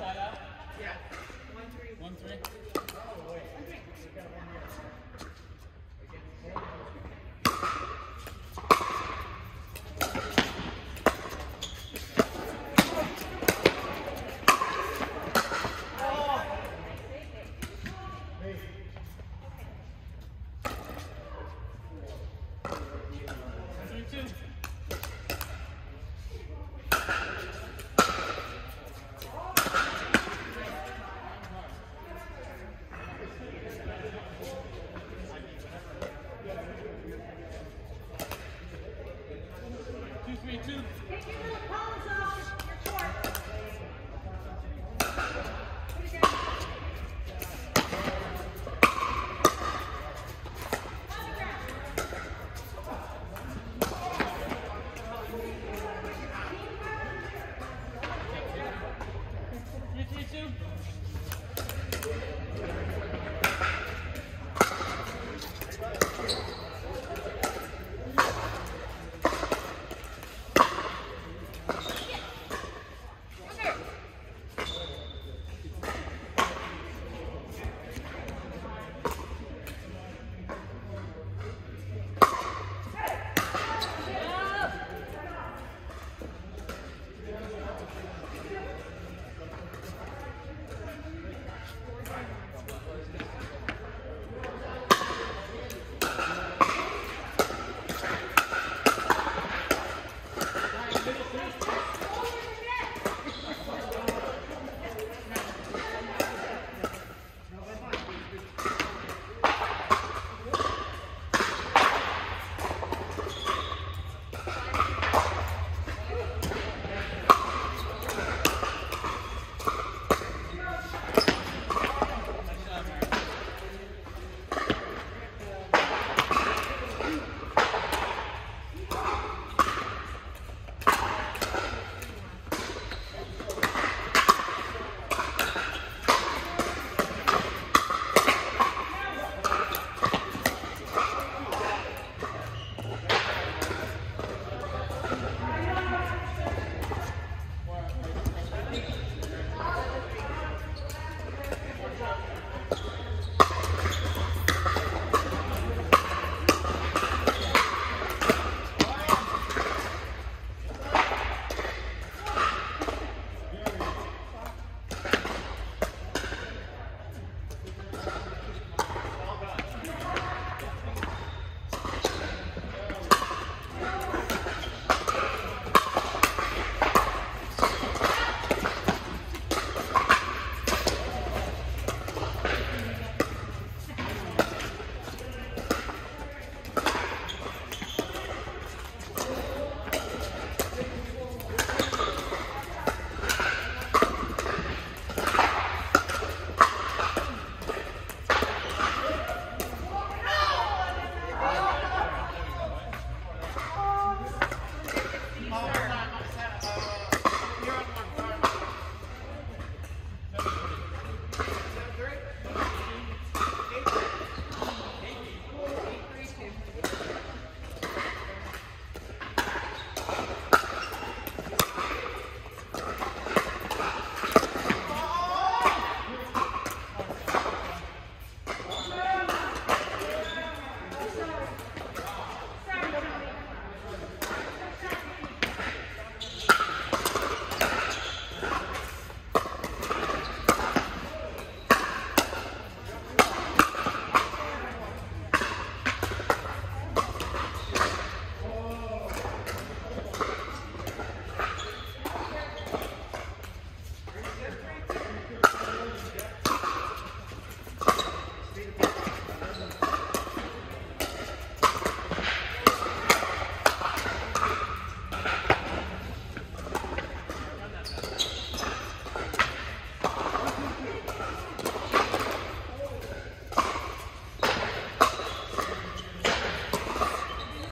side out? Yeah. One three. One three. Oh, wait. One three. Sue.